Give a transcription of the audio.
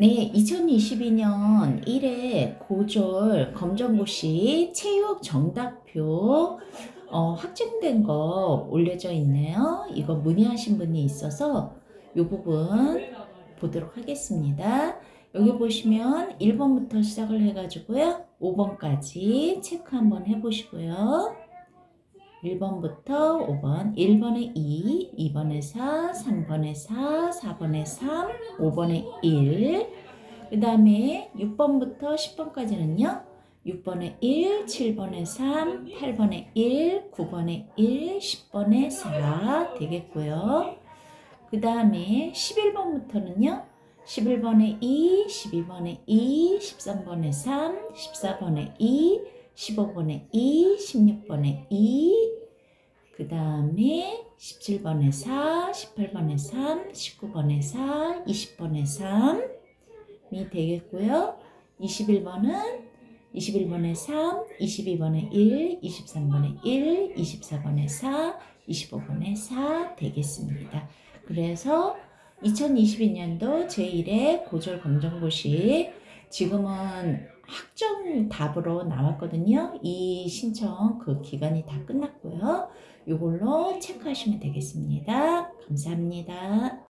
네, 2022년 1회 고졸 검정고시 체육 정답표 어, 확정된 거 올려져 있네요. 이거 문의하신 분이 있어서 이 부분 보도록 하겠습니다. 여기 보시면 1번부터 시작을 해가지고요. 5번까지 체크 한번 해보시고요. 1번부터 5번, 1번에 2, 2번에 4, 3번에 4, 4번에 3, 5번에 1, 그 다음에 6번부터 10번까지는요. 6번에 1, 7번에 3, 8번에 1, 9번에 1, 10번에 4 되겠고요. 그 다음에 11번부터는요. 11번에 2, 12번에 2, 13번에 3, 14번에 2, 15번에 2, 16번에 2, 그 다음에 17번에 4, 18번에 3, 19번에 4, 20번에 3이 되겠고요. 21번은 21번에 3, 22번에 1, 23번에 1, 24번에 4, 25번에 4 되겠습니다. 그래서 2022년도 제1회 고졸 검정고시 지금은 학점 답으로 나왔거든요. 이 신청 그 기간이 다 끝났고요. 이걸로 체크하시면 되겠습니다. 감사합니다.